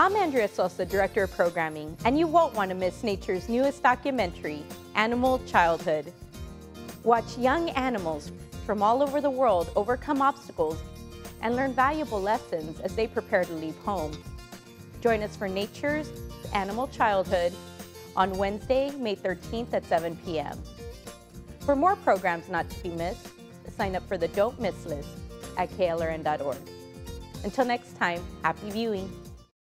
I'm Andrea Sosa, Director of Programming, and you won't want to miss nature's newest documentary, Animal Childhood. Watch young animals from all over the world overcome obstacles and learn valuable lessons as they prepare to leave home. Join us for Nature's Animal Childhood on Wednesday, May 13th at 7 p.m. For more programs not to be missed, sign up for the Don't Miss list at klrn.org. Until next time, happy viewing.